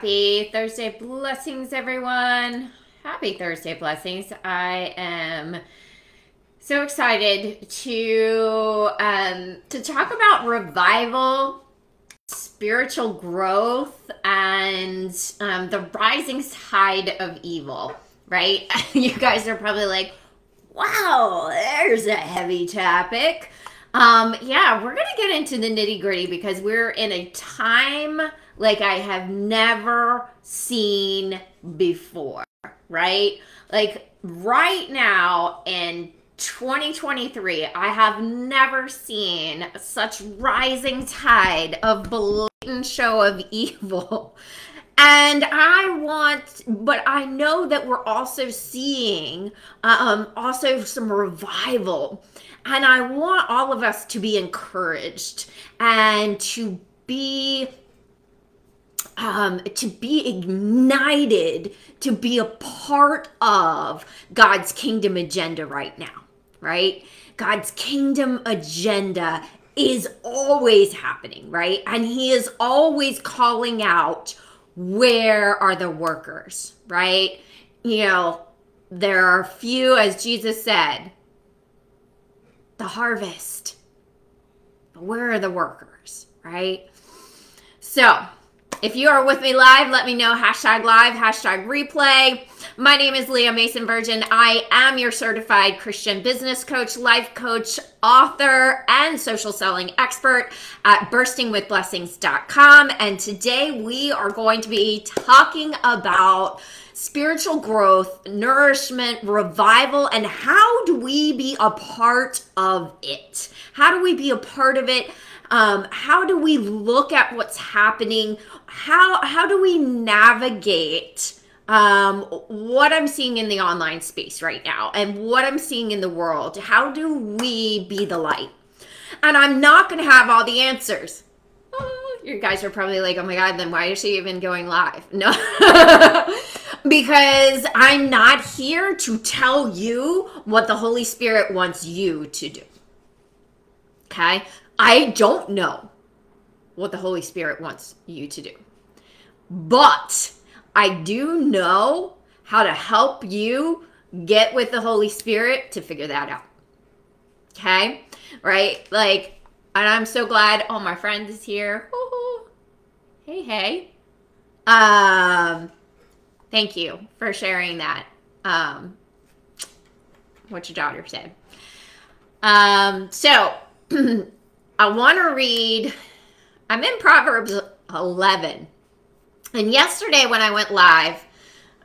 Happy Thursday blessings, everyone. Happy Thursday blessings. I am so excited to um, to talk about revival, spiritual growth, and um, the rising tide of evil. Right? you guys are probably like, "Wow, there's a heavy topic." Um, yeah, we're gonna get into the nitty gritty because we're in a time like I have never seen before, right? Like right now in 2023, I have never seen such rising tide of blatant show of evil. And I want, but I know that we're also seeing um, also some revival. And I want all of us to be encouraged and to be um, to be ignited to be a part of God's kingdom agenda right now, right? God's kingdom agenda is always happening, right? And He is always calling out where are the workers, right? You know, there are few, as Jesus said, the harvest, but where are the workers, right? So, if you are with me live, let me know. Hashtag live, hashtag replay. My name is Leah Mason Virgin. I am your certified Christian business coach, life coach, author, and social selling expert at burstingwithblessings.com. And today we are going to be talking about spiritual growth, nourishment, revival, and how do we be a part of it? How do we be a part of it? Um, how do we look at what's happening? How how do we navigate um, what I'm seeing in the online space right now and what I'm seeing in the world? How do we be the light? And I'm not going to have all the answers. Oh, you guys are probably like, oh my God, then why is she even going live? No, because I'm not here to tell you what the Holy Spirit wants you to do. Okay? I don't know what the Holy Spirit wants you to do. But I do know how to help you get with the Holy Spirit to figure that out. Okay? Right? Like, and I'm so glad all my friends is here. Hey, hey. Um, thank you for sharing that. Um, what your daughter said. Um, so I want to read, I'm in Proverbs 11. And yesterday when I went live,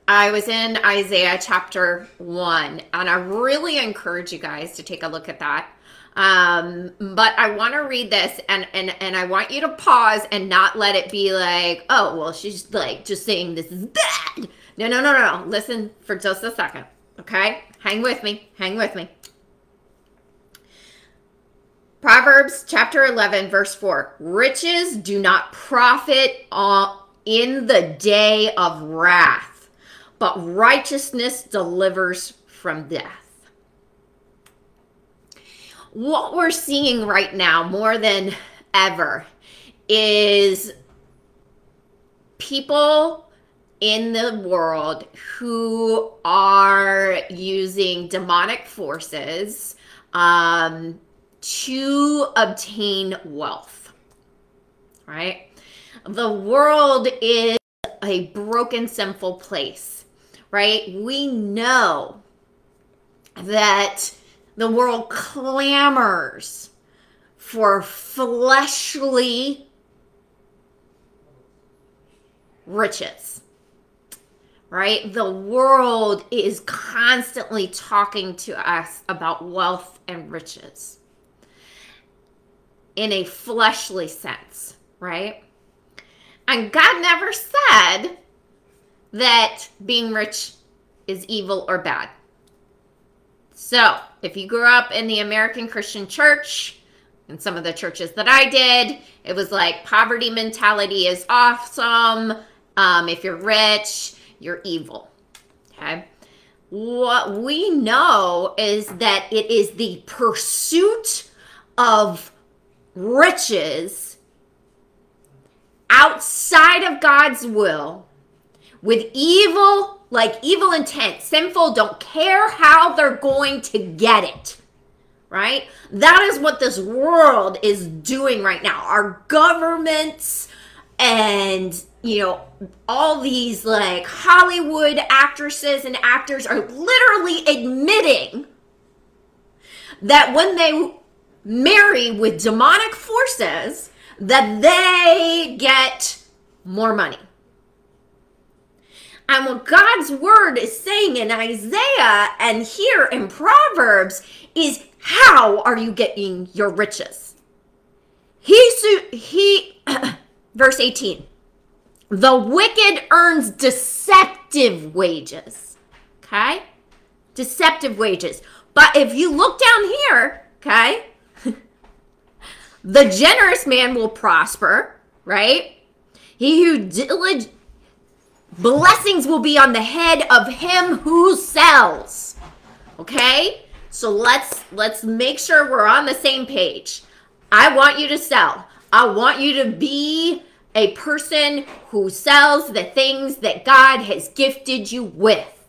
I was in Isaiah chapter 1, and I really encourage you guys to take a look at that. Um, but I want to read this and, and and I want you to pause and not let it be like, oh, well, she's like just saying this is bad. No, no, no, no, no. Listen for just a second. Okay? Hang with me. Hang with me. Proverbs chapter 11, verse 4 Riches do not profit in the day of wrath, but righteousness delivers from death. What we're seeing right now more than ever is people in the world who are using demonic forces um, to obtain wealth, right? The world is a broken, sinful place, right? We know that the world clamors for fleshly riches, right? The world is constantly talking to us about wealth and riches in a fleshly sense, right? And God never said that being rich is evil or bad. So, if you grew up in the American Christian church, and some of the churches that I did, it was like poverty mentality is awesome. Um, if you're rich, you're evil. Okay. What we know is that it is the pursuit of riches outside of God's will with evil, like evil intent, sinful, don't care how they're going to get it. Right? That is what this world is doing right now. Our governments and, you know, all these like Hollywood actresses and actors are literally admitting that when they marry with demonic forces, that they get more money. And what God's word is saying in Isaiah and here in Proverbs is how are you getting your riches? He, he verse 18. The wicked earns deceptive wages. Okay? Deceptive wages. But if you look down here, okay? The generous man will prosper, right? He who diligent blessings will be on the head of him who sells. Okay? So let's let's make sure we're on the same page. I want you to sell. I want you to be a person who sells the things that God has gifted you with.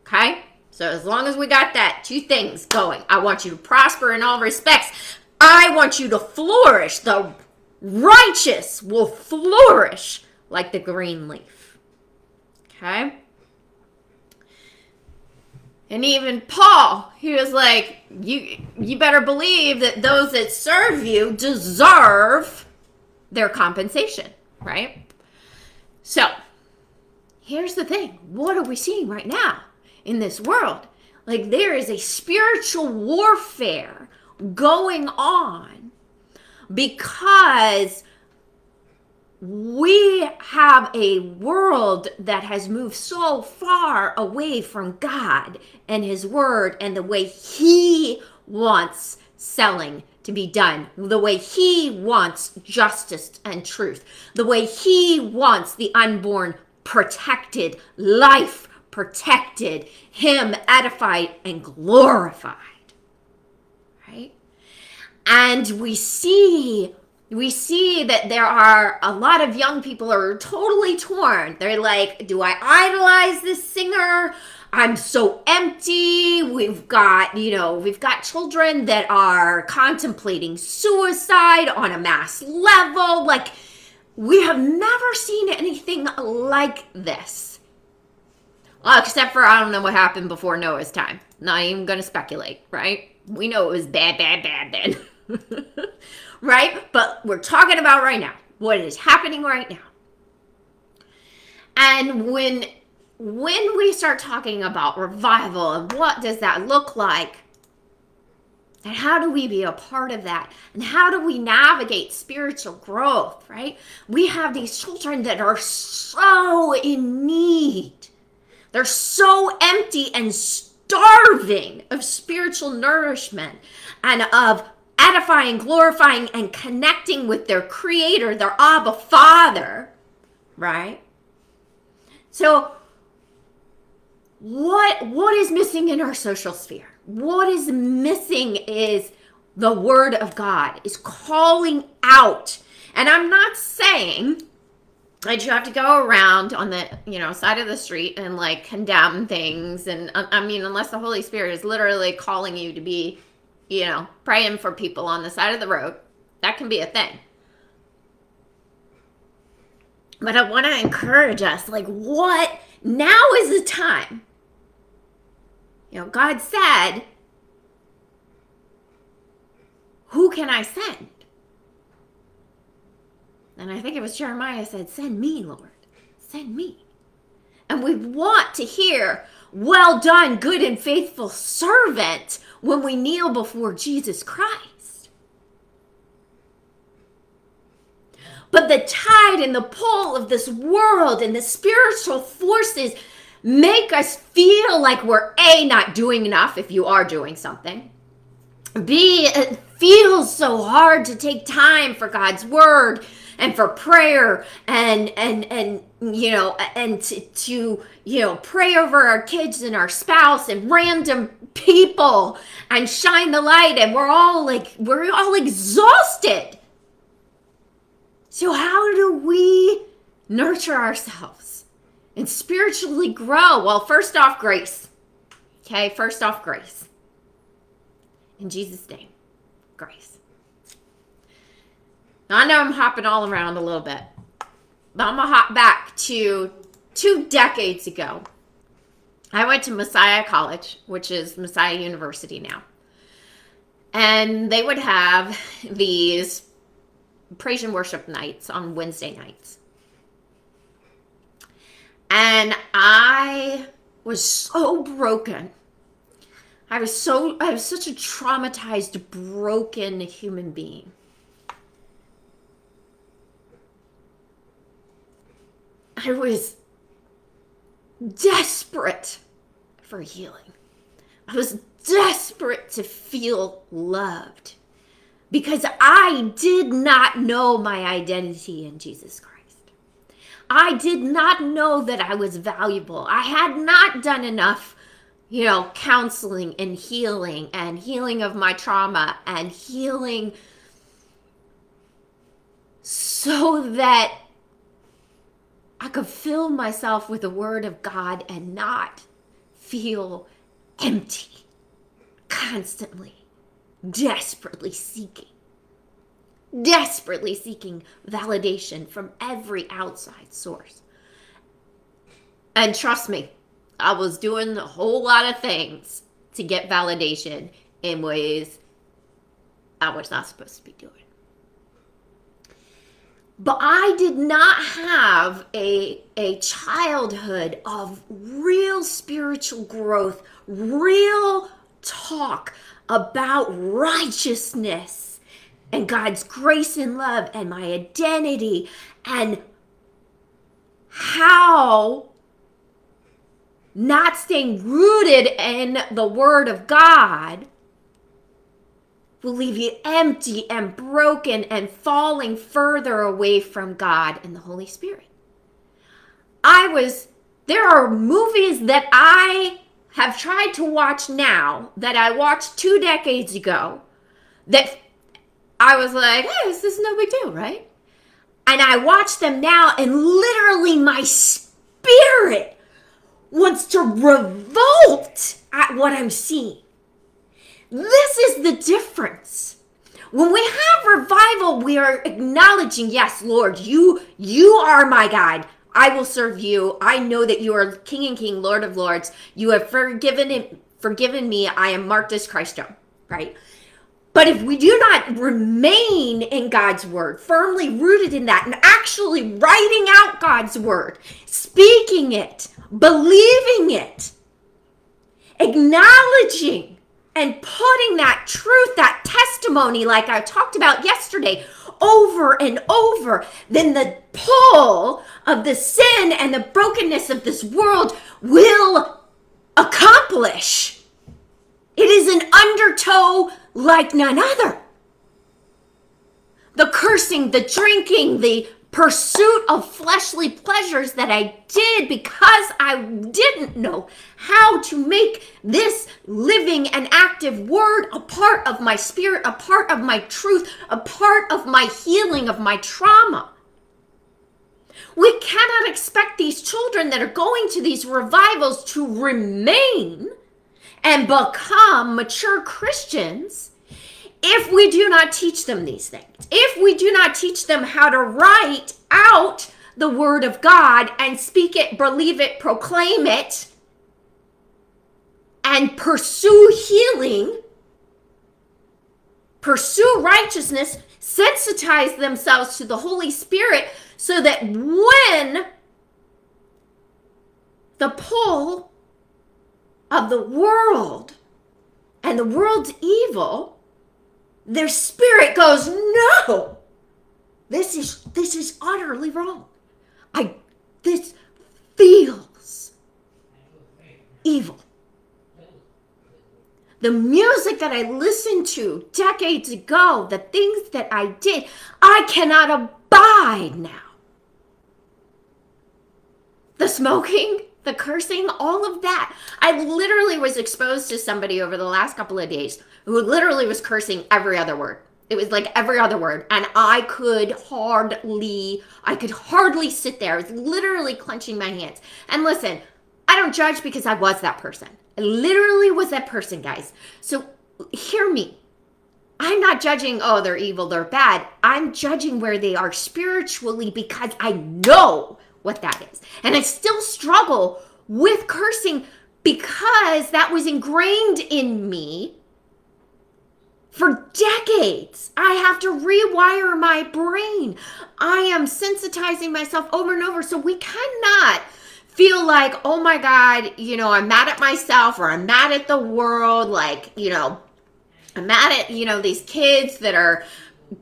Okay? So as long as we got that two things going, I want you to prosper in all respects. I want you to flourish. The righteous will flourish like the green leaf. Okay? And even Paul, he was like, you you better believe that those that serve you deserve their compensation, right? So, here's the thing. What are we seeing right now in this world? Like there is a spiritual warfare going on because we have a world that has moved so far away from God and His Word and the way He wants selling to be done, the way He wants justice and truth, the way He wants the unborn protected, life protected, Him edified and glorified. And we see we see that there are a lot of young people are totally torn. They're like, do I idolize this singer? I'm so empty. We've got, you know, we've got children that are contemplating suicide on a mass level. Like, we have never seen anything like this. Well, except for I don't know what happened before Noah's time. Not even going to speculate, right? We know it was bad, bad, bad then. right? But we're talking about right now, what is happening right now. And when when we start talking about revival and what does that look like, and how do we be a part of that? And how do we navigate spiritual growth, right? We have these children that are so in need. They're so empty and starving of spiritual nourishment and of edifying, glorifying, and connecting with their creator, their Abba Father, right? So what what is missing in our social sphere? What is missing is the word of God is calling out. And I'm not saying that you have to go around on the you know side of the street and like condemn things and i mean unless the holy spirit is literally calling you to be you know, praying for people on the side of the road. That can be a thing. But I want to encourage us like, what? Now is the time. You know, God said, Who can I send? And I think it was Jeremiah said, Send me, Lord. Send me. And we want to hear, Well done, good and faithful servant when we kneel before Jesus Christ. But the tide and the pull of this world and the spiritual forces make us feel like we're A, not doing enough if you are doing something. B, it feels so hard to take time for God's word and for prayer and and and you know and to, to you know pray over our kids and our spouse and random people and shine the light and we're all like we're all exhausted so how do we nurture ourselves and spiritually grow? Well, first off, grace. Okay, first off, grace. In Jesus' name, grace. I know I'm hopping all around a little bit, but I'm going to hop back to two decades ago. I went to Messiah College, which is Messiah University now. And they would have these praise and worship nights on Wednesday nights. And I was so broken. I was so I was such a traumatized, broken human being. I was desperate for healing. I was desperate to feel loved because I did not know my identity in Jesus Christ. I did not know that I was valuable. I had not done enough, you know, counseling and healing and healing of my trauma and healing so that I could fill myself with the word of God and not feel empty constantly, desperately seeking, desperately seeking validation from every outside source. And trust me, I was doing a whole lot of things to get validation in ways I was not supposed to be doing. But I did not have a, a childhood of real spiritual growth, real talk about righteousness and God's grace and love and my identity and how not staying rooted in the Word of God will leave you empty and broken and falling further away from God and the Holy Spirit. I was, there are movies that I have tried to watch now that I watched two decades ago that I was like, hey, this is no big deal, right? And I watch them now, and literally my spirit wants to revolt at what I'm seeing. This is the difference. When we have revival, we are acknowledging, yes, Lord, you you are my God. I will serve you. I know that you are King and King, Lord of Lords. You have forgiven it, forgiven me. I am marked as Christ, right? But if we do not remain in God's word, firmly rooted in that, and actually writing out God's word, speaking it, believing it, acknowledging and putting that truth, that testimony, like I talked about yesterday, over and over, then the pull of the sin and the brokenness of this world will accomplish. It is an undertow like none other. The cursing, the drinking, the pursuit of fleshly pleasures that I did because I didn't know how to make this living and active word a part of my spirit, a part of my truth, a part of my healing of my trauma. We cannot expect these children that are going to these revivals to remain and become mature Christians if we do not teach them these things, if we do not teach them how to write out the word of God and speak it, believe it, proclaim it, and pursue healing, pursue righteousness, sensitize themselves to the Holy Spirit so that when the pull of the world and the world's evil their spirit goes, no, this is this is utterly wrong. I this feels evil. The music that I listened to decades ago, the things that I did, I cannot abide now. The smoking, the cursing, all of that. I literally was exposed to somebody over the last couple of days who literally was cursing every other word. It was like every other word. And I could hardly, I could hardly sit there. I was literally clenching my hands. And listen, I don't judge because I was that person. I literally was that person, guys. So hear me. I'm not judging, oh, they're evil, they're bad. I'm judging where they are spiritually because I know what that is. And I still struggle with cursing because that was ingrained in me for decades. I have to rewire my brain. I am sensitizing myself over and over. So we cannot feel like, oh my God, you know, I'm mad at myself or I'm mad at the world. Like, you know, I'm mad at, you know, these kids that are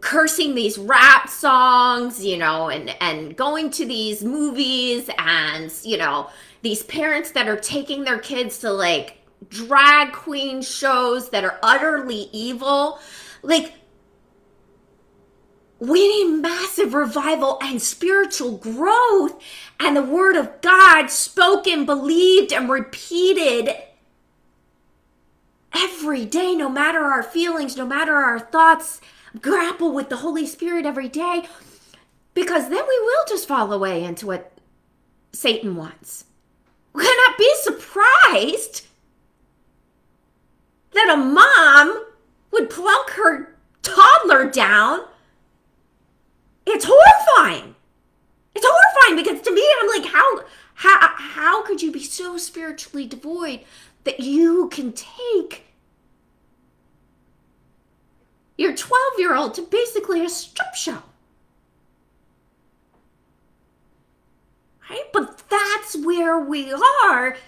cursing these rap songs, you know, and and going to these movies and, you know, these parents that are taking their kids to like drag queen shows that are utterly evil. Like we need massive revival and spiritual growth and the word of God spoken, believed, and repeated every day, no matter our feelings, no matter our thoughts, grapple with the Holy Spirit every day, because then we will just fall away into what Satan wants. We cannot be surprised that a mom would plunk her toddler down. It's horrifying. It's horrifying because to me, I'm like, how, how, how could you be so spiritually devoid that you can take your 12 year old to basically a strip show. Right? But that's where we are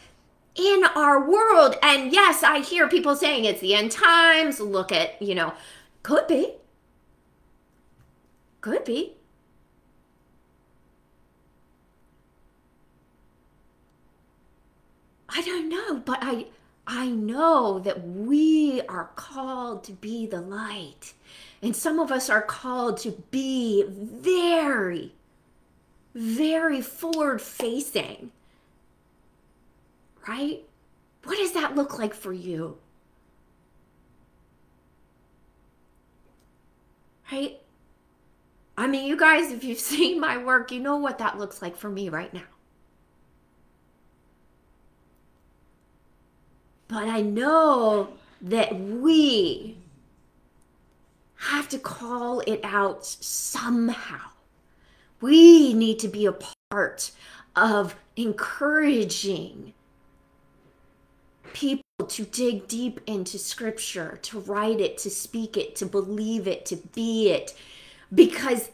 in our world. And yes, I hear people saying it's the end times. Look at, you know, could be. Could be. I don't know, but I I know that we are called to be the light. And some of us are called to be very very forward facing. Right? What does that look like for you? Right? I mean, you guys, if you've seen my work, you know what that looks like for me right now. But I know that we have to call it out somehow. We need to be a part of encouraging people to dig deep into scripture, to write it, to speak it, to believe it, to be it. Because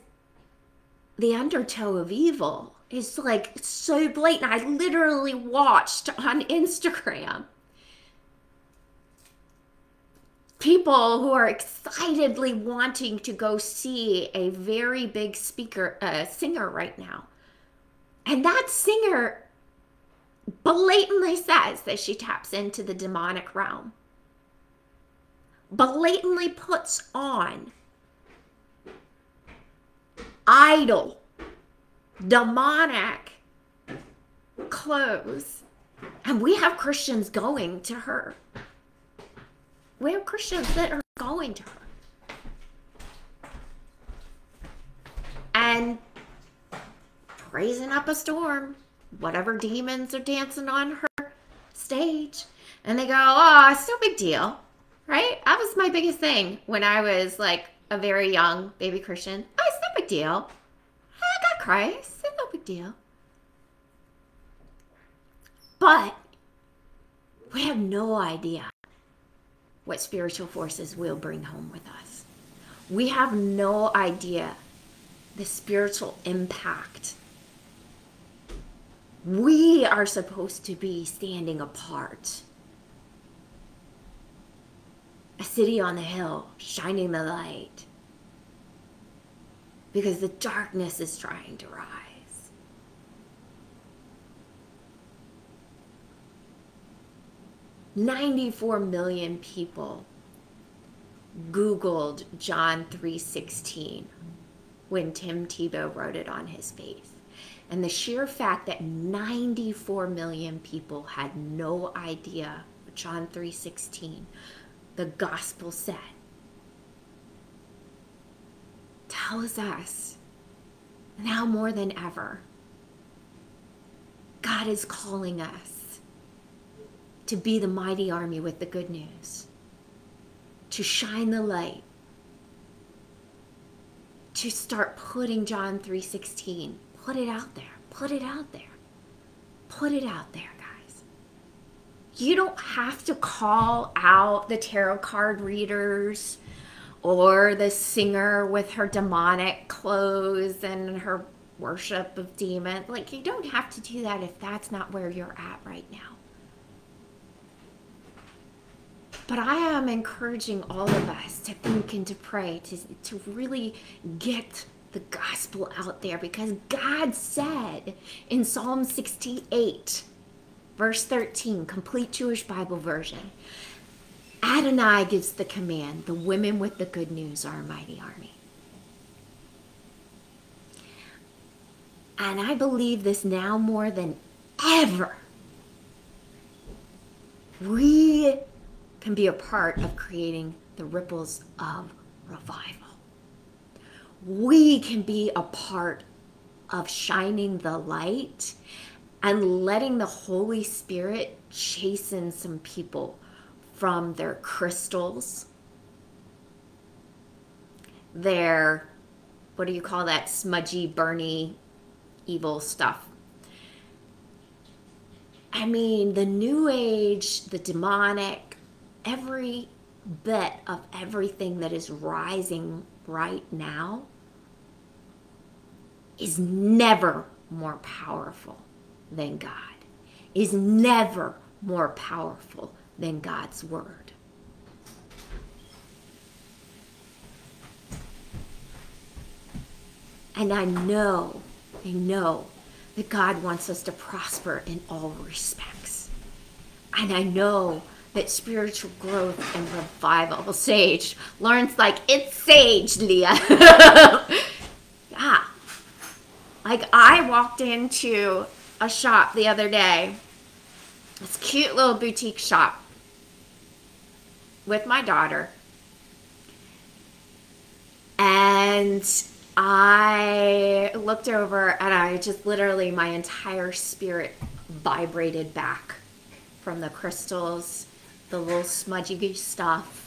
the undertow of evil is like so blatant. I literally watched on Instagram people who are excitedly wanting to go see a very big speaker uh, singer right now. And that singer blatantly says that she taps into the demonic realm. Blatantly puts on idol demonic clothes. And we have christians going to her we have Christians that are going to her. And raising up a storm, whatever demons are dancing on her stage. And they go, oh, it's no big deal. Right? That was my biggest thing when I was like a very young baby Christian. Oh, it's no big deal. I got Christ. It's no big deal. But we have no idea what spiritual forces will bring home with us. We have no idea the spiritual impact. We are supposed to be standing apart. A city on the hill, shining the light. Because the darkness is trying to rise. 94 million people googled John 3:16 when Tim Tebow wrote it on his face. And the sheer fact that 94 million people had no idea John 3:16 the gospel said tells us now more than ever, God is calling us to be the mighty army with the good news, to shine the light, to start putting John 3:16, put it out there, put it out there. Put it out there, guys. You don't have to call out the tarot card readers or the singer with her demonic clothes and her worship of demon. Like, you don't have to do that if that's not where you're at right now. But I am encouraging all of us to think and to pray, to, to really get the gospel out there because God said in Psalm 68, verse 13, complete Jewish Bible version, Adonai gives the command the women with the good news are a mighty army. And I believe this now more than ever. We can be a part of creating the ripples of revival. We can be a part of shining the light and letting the Holy Spirit chasten some people from their crystals, their, what do you call that, smudgy, burny, evil stuff. I mean, the new age, the demonic, every bit of everything that is rising right now is never more powerful than God, is never more powerful than God's word. And I know, I know that God wants us to prosper in all respects. And I know that spiritual growth and revival, Sage, Lauren's like, it's Sage, Leah. yeah. Like, I walked into a shop the other day, this cute little boutique shop with my daughter. And I looked over and I just literally, my entire spirit vibrated back from the crystals, the little smudgy stuff.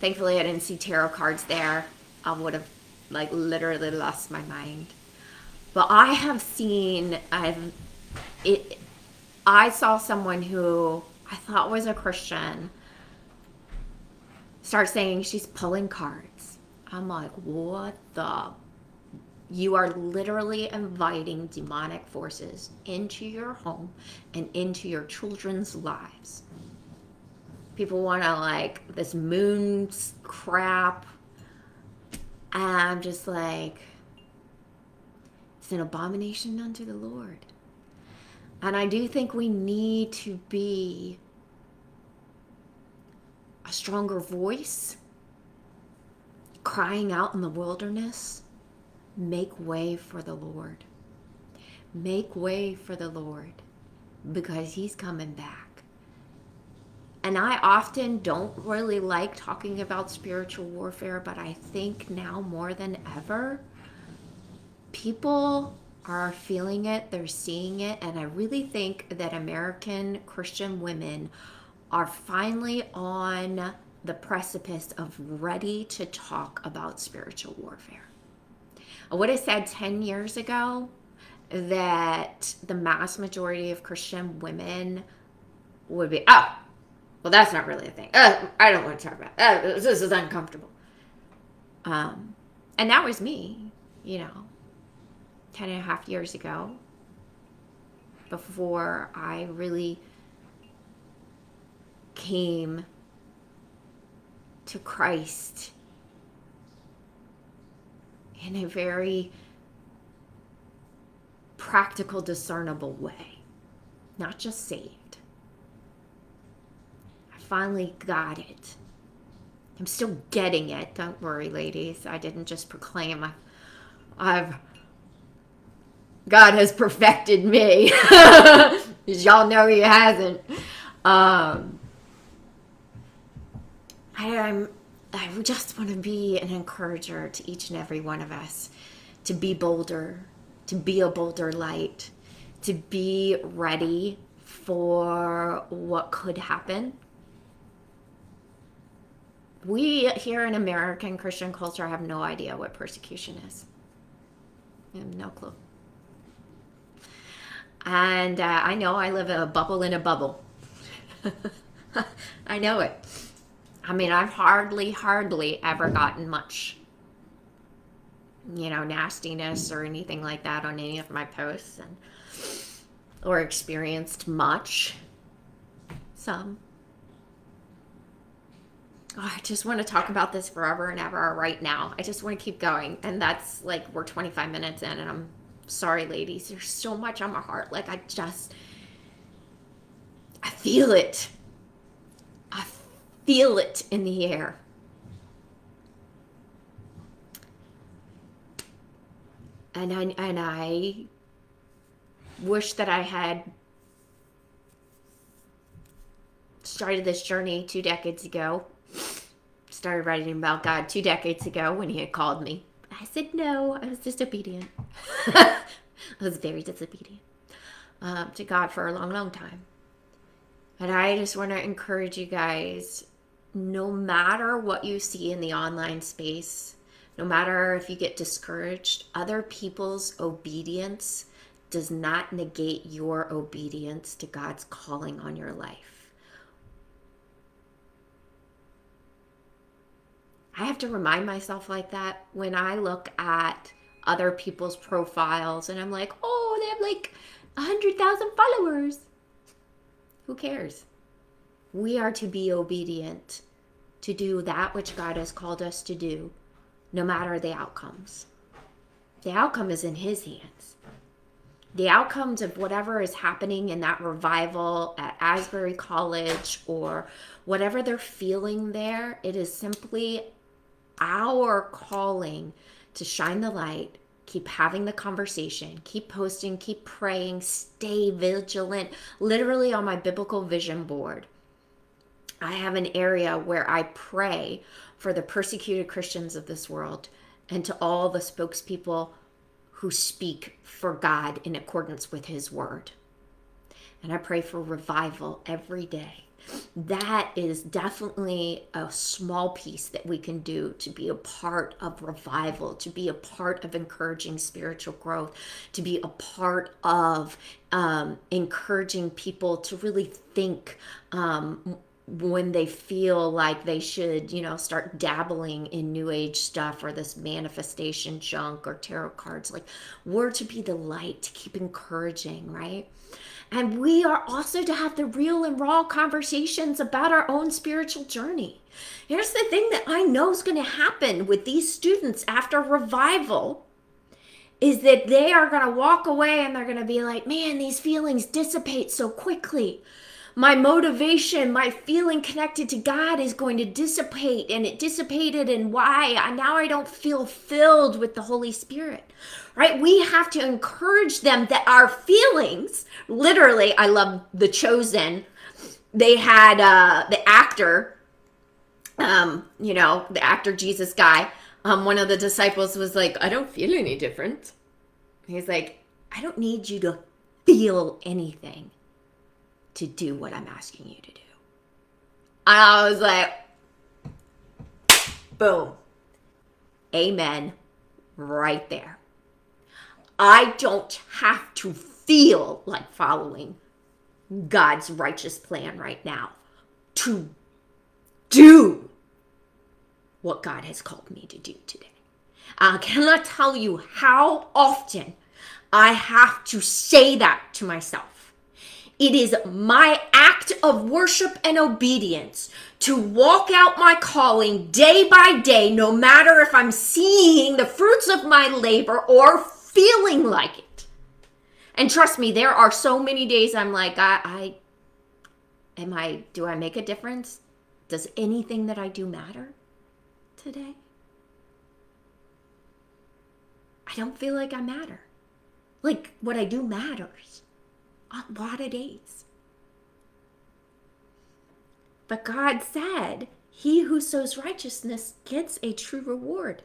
Thankfully, I didn't see tarot cards there. I would have, like, literally lost my mind. But I have seen, I've, it, I saw someone who I thought was a Christian start saying she's pulling cards. I'm like, what the? You are literally inviting demonic forces into your home and into your children's lives. People want to like this moon crap. And I'm just like, it's an abomination unto the Lord. And I do think we need to be a stronger voice, crying out in the wilderness, make way for the Lord. Make way for the Lord because he's coming back. And I often don't really like talking about spiritual warfare, but I think now more than ever, people are feeling it, they're seeing it, and I really think that American Christian women are finally on the precipice of ready to talk about spiritual warfare. I would have said 10 years ago that the mass majority of Christian women would be, oh, well, that's not really a thing. Uh, I don't want to talk about that. Uh, this is uncomfortable. Um, and that was me, you know, 10 and a half years ago before I really came to Christ in a very practical, discernible way, not just saved. I finally got it. I'm still getting it. Don't worry, ladies. I didn't just proclaim. I, I've God has perfected me. Y'all know He hasn't. Um, I, am I just want to be an encourager to each and every one of us to be bolder, to be a bolder light, to be ready for what could happen. We here in American Christian culture have no idea what persecution is. We have no clue. And uh, I know I live in a bubble in a bubble. I know it. I mean, I've hardly, hardly ever gotten much, you know, nastiness or anything like that on any of my posts, and or experienced much. Some. Oh, I just want to talk about this forever and ever right now. I just want to keep going. And that's like, we're 25 minutes in, and I'm sorry, ladies. There's so much on my heart. Like, I just, I feel it. Feel it in the air. And I, and I wish that I had started this journey two decades ago. Started writing about God two decades ago when He had called me. I said no, I was disobedient. I was very disobedient um, to God for a long, long time. And I just want to encourage you guys no matter what you see in the online space, no matter if you get discouraged, other people's obedience does not negate your obedience to God's calling on your life. I have to remind myself like that when I look at other people's profiles and I'm like, oh, they have like 100,000 followers. Who cares? We are to be obedient to do that which God has called us to do, no matter the outcomes. The outcome is in His hands. The outcomes of whatever is happening in that revival at Asbury College or whatever they're feeling there, it is simply our calling to shine the light, keep having the conversation, keep posting, keep praying, stay vigilant. Literally on my biblical vision board, I have an area where I pray for the persecuted Christians of this world and to all the spokespeople who speak for God in accordance with his word. And I pray for revival every day that is definitely a small piece that we can do to be a part of revival, to be a part of encouraging spiritual growth, to be a part of um, encouraging people to really think um, when they feel like they should, you know, start dabbling in new age stuff or this manifestation junk or tarot cards. Like, we're to be the light, to keep encouraging, right? And we are also to have the real and raw conversations about our own spiritual journey. Here's the thing that I know is going to happen with these students after revival is that they are going to walk away and they're going to be like, man, these feelings dissipate so quickly my motivation, my feeling connected to God is going to dissipate and it dissipated and why now I don't feel filled with the Holy Spirit. Right? We have to encourage them that our feelings, literally, I love The Chosen. They had uh the actor um, you know, the actor Jesus guy, um one of the disciples was like, "I don't feel any different." He's like, "I don't need you to feel anything." To do what I'm asking you to do. And I was like, boom. Amen. Right there. I don't have to feel like following God's righteous plan right now to do what God has called me to do today. I cannot tell you how often I have to say that to myself. It is my act of worship and obedience to walk out my calling day by day, no matter if I'm seeing the fruits of my labor or feeling like it. And trust me, there are so many days I'm like, I, I am I, do I make a difference? Does anything that I do matter today? I don't feel like I matter. Like what I do matters a lot of days. But God said he who sows righteousness gets a true reward.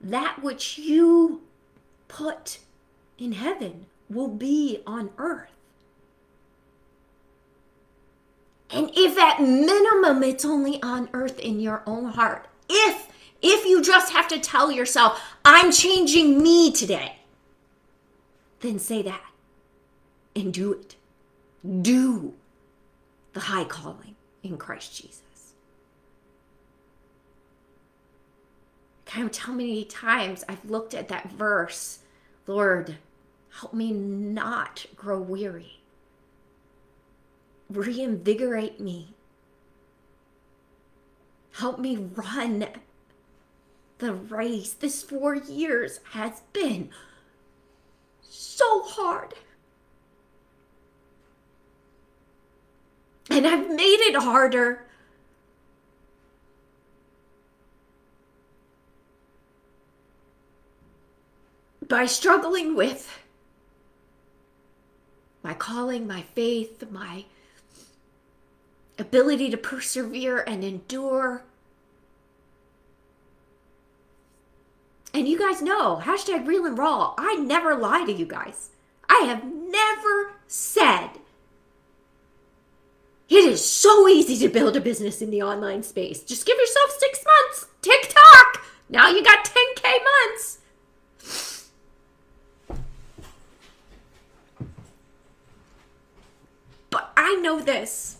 That which you put in heaven will be on earth. And if at minimum it's only on earth in your own heart, if if you just have to tell yourself, I'm changing me today, then say that and do it. Do the high calling in Christ Jesus. Count how many times I've looked at that verse, Lord, help me not grow weary. Reinvigorate me. Help me run the race. This four years has been so hard. And I've made it harder. By struggling with my calling, my faith, my ability to persevere and endure. And you guys know, hashtag real and raw, I never lie to you guys. I have never said it is so easy to build a business in the online space. Just give yourself six months. TikTok. Now you got 10K months. But I know this.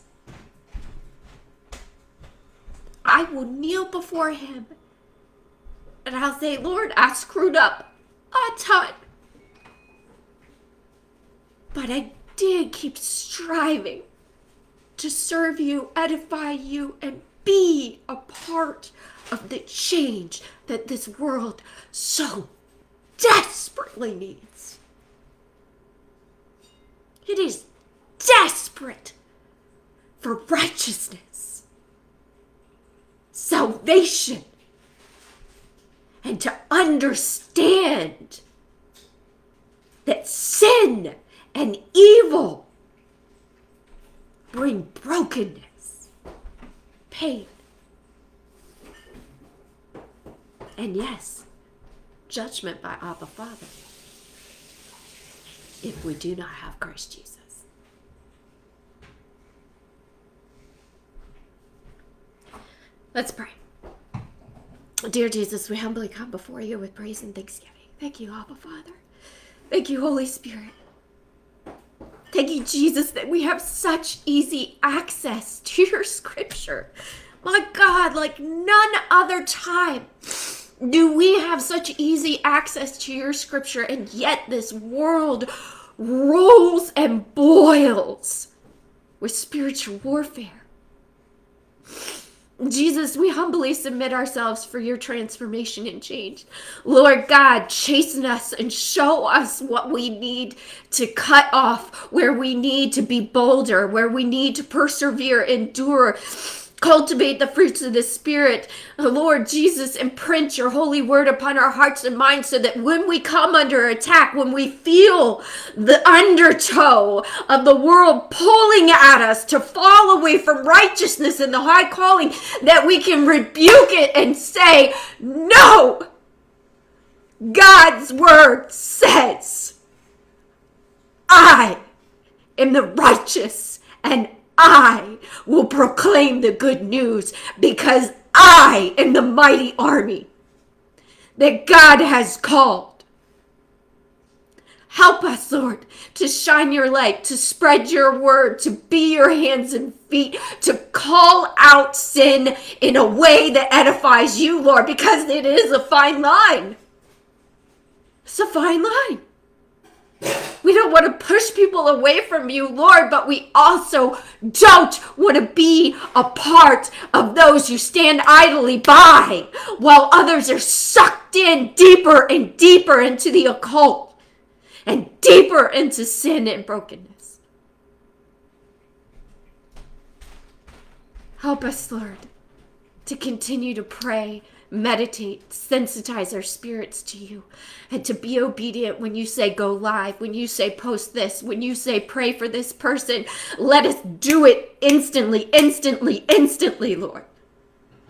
I will kneel before him and I'll say, Lord, I screwed up a ton. But I did keep striving to serve you, edify you, and be a part of the change that this world so desperately needs. It is desperate for righteousness, salvation, and to understand that sin and evil bring brokenness, pain, and yes, judgment by Abba Father if we do not have Christ Jesus. Let's pray. Dear Jesus, we humbly come before you with praise and thanksgiving. Thank you, Abba Father. Thank you, Holy Spirit. Thank you, Jesus, that we have such easy access to your scripture. My God, like none other time do we have such easy access to your scripture, and yet this world rolls and boils with spiritual warfare. Jesus, we humbly submit ourselves for your transformation and change. Lord God, chasten us and show us what we need to cut off, where we need to be bolder, where we need to persevere, endure, Cultivate the fruits of the Spirit. Lord Jesus, imprint your holy word upon our hearts and minds so that when we come under attack, when we feel the undertow of the world pulling at us to fall away from righteousness and the high calling, that we can rebuke it and say, No! God's word says, I am the righteous and I will proclaim the good news because I am the mighty army that God has called. Help us, Lord, to shine your light, to spread your word, to be your hands and feet, to call out sin in a way that edifies you, Lord, because it is a fine line. It's a fine line. We don't want to push people away from you, Lord, but we also don't want to be a part of those who stand idly by while others are sucked in deeper and deeper into the occult and deeper into sin and brokenness. Help us, Lord, to continue to pray, meditate, sensitize our spirits to you, and to be obedient when you say go live, when you say post this, when you say pray for this person. Let us do it instantly, instantly, instantly, Lord.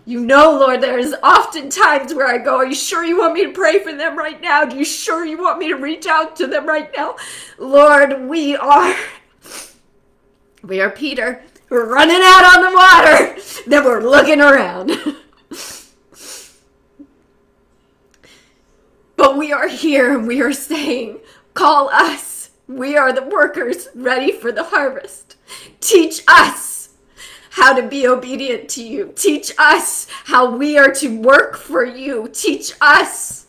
You know, Lord, there is often times where I go, Are you sure you want me to pray for them right now? Do you sure you want me to reach out to them right now? Lord, we are. We are Peter. We're running out on the water. Then we're looking around. but we are here and we are saying, Call us. We are the workers ready for the harvest. Teach us how to be obedient to you. Teach us how we are to work for you. Teach us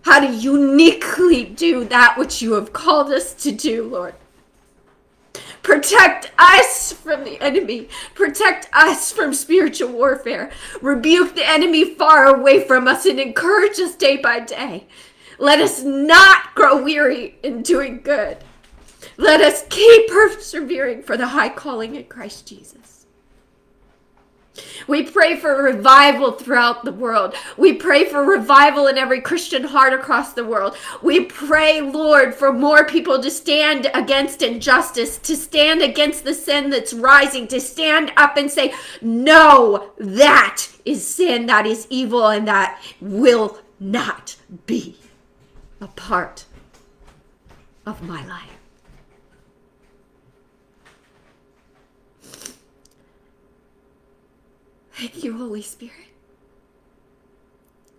how to uniquely do that which you have called us to do, Lord. Protect us from the enemy. Protect us from spiritual warfare. Rebuke the enemy far away from us and encourage us day by day. Let us not grow weary in doing good. Let us keep persevering for the high calling in Christ Jesus. We pray for revival throughout the world. We pray for revival in every Christian heart across the world. We pray, Lord, for more people to stand against injustice, to stand against the sin that's rising, to stand up and say, No, that is sin, that is evil, and that will not be a part of my life. Thank you, Holy Spirit.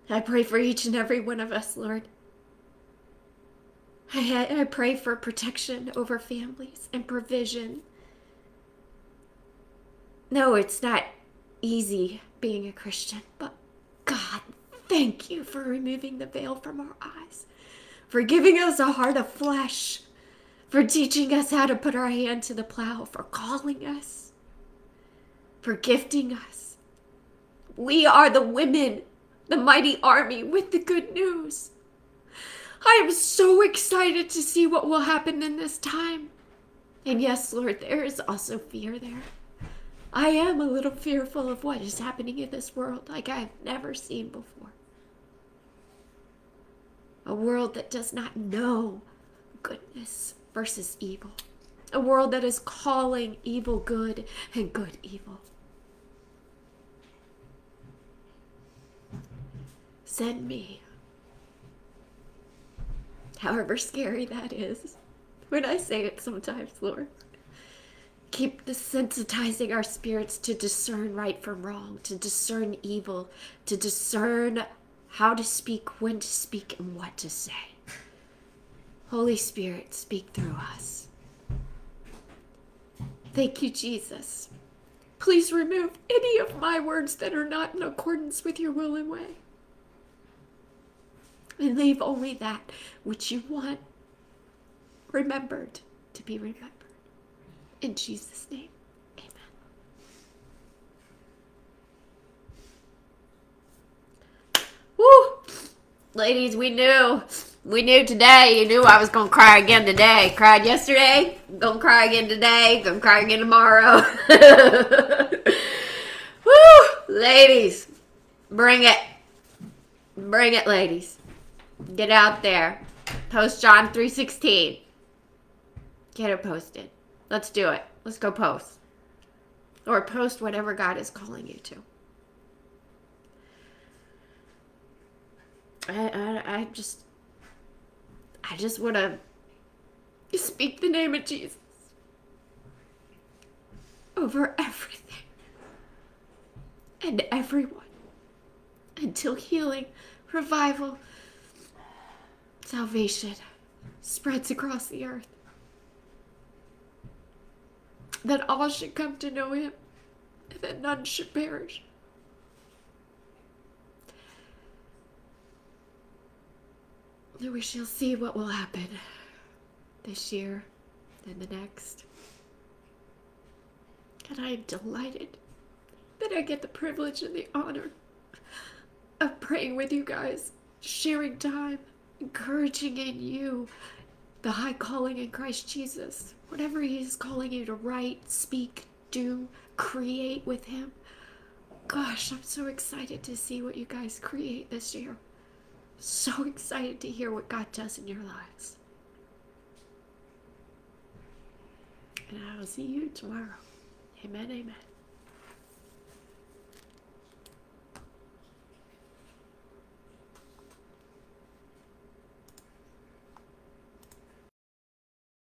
I pray for each and every one of us, Lord. I, I pray for protection over families and provision. No, it's not easy being a Christian, but God, thank you for removing the veil from our eyes, for giving us a heart of flesh, for teaching us how to put our hand to the plow, for calling us, for gifting us. We are the women, the mighty army with the good news. I am so excited to see what will happen in this time. And yes, Lord, there is also fear there. I am a little fearful of what is happening in this world like I've never seen before. A world that does not know goodness versus evil. A world that is calling evil good and good evil. Send me. However scary that is, when I say it sometimes, Lord. Keep desensitizing our spirits to discern right from wrong, to discern evil, to discern how to speak, when to speak, and what to say. Holy Spirit, speak through us. Thank you, Jesus. Please remove any of my words that are not in accordance with your will and way and leave only that which you want remembered to be remembered. In Jesus' name, amen. Woo! Ladies, we knew. We knew today. You knew I was gonna cry again today. Cried yesterday. Gonna cry again today. Gonna cry again tomorrow. Woo! Ladies, bring it. Bring it, ladies. Get out there. Post John 3.16. Get it posted. Let's do it. Let's go post. Or post whatever God is calling you to. I, I, I just, I just want to speak the name of Jesus over everything and everyone until healing, revival, salvation spreads across the earth. That all should come to know him, and that none should perish. We shall see what will happen this year and the next. And I am delighted that I get the privilege and the honor of praying with you guys, sharing time, encouraging in you the high calling in Christ Jesus. Whatever He is calling you to write, speak, do, create with Him, gosh, I'm so excited to see what you guys create this year. So excited to hear what God does in your lives. And I will see you tomorrow. Amen, amen.